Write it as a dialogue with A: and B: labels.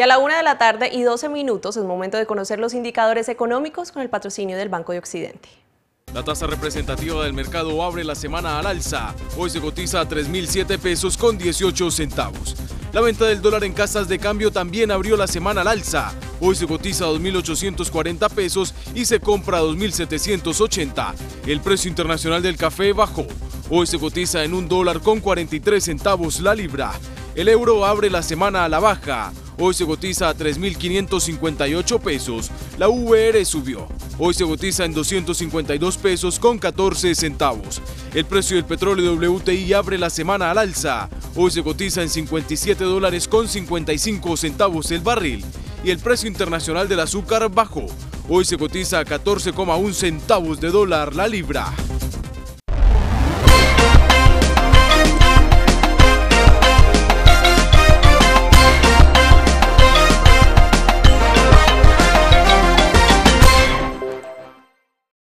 A: Y a la una de la tarde y 12 minutos es momento de conocer los indicadores económicos con el patrocinio del Banco de Occidente.
B: La tasa representativa del mercado abre la semana al alza. Hoy se cotiza a 3.007 pesos con 18 centavos. La venta del dólar en casas de cambio también abrió la semana al alza. Hoy se cotiza a 2.840 pesos y se compra a 2.780. El precio internacional del café bajó. Hoy se cotiza en un dólar con 43 centavos la libra. El euro abre la semana a la baja. Hoy se cotiza a 3.558 pesos. La VR subió. Hoy se cotiza en 252 pesos con 14 centavos. El precio del petróleo WTI abre la semana al alza. Hoy se cotiza en 57 dólares con 55 centavos el barril. Y el precio internacional del azúcar bajó. Hoy se cotiza a 14,1 centavos de dólar la libra.